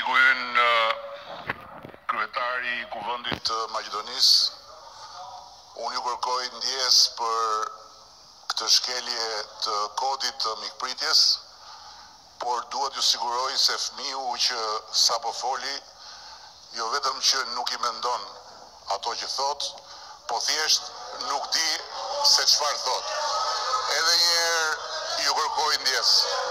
Miku ynë kryetari i Kuvendit të Maqedonisë, unë ju kërkoj ndjesë për këtë shkelje të kodit të mikpritjes, por dua t'ju siguroj se fëmiu që sapo foli jo vetëm që nuk i mendon ato që thotë, po thjesht nuk e di se çfarë thotë. Edhe një herë ju kërkoj ndjesë.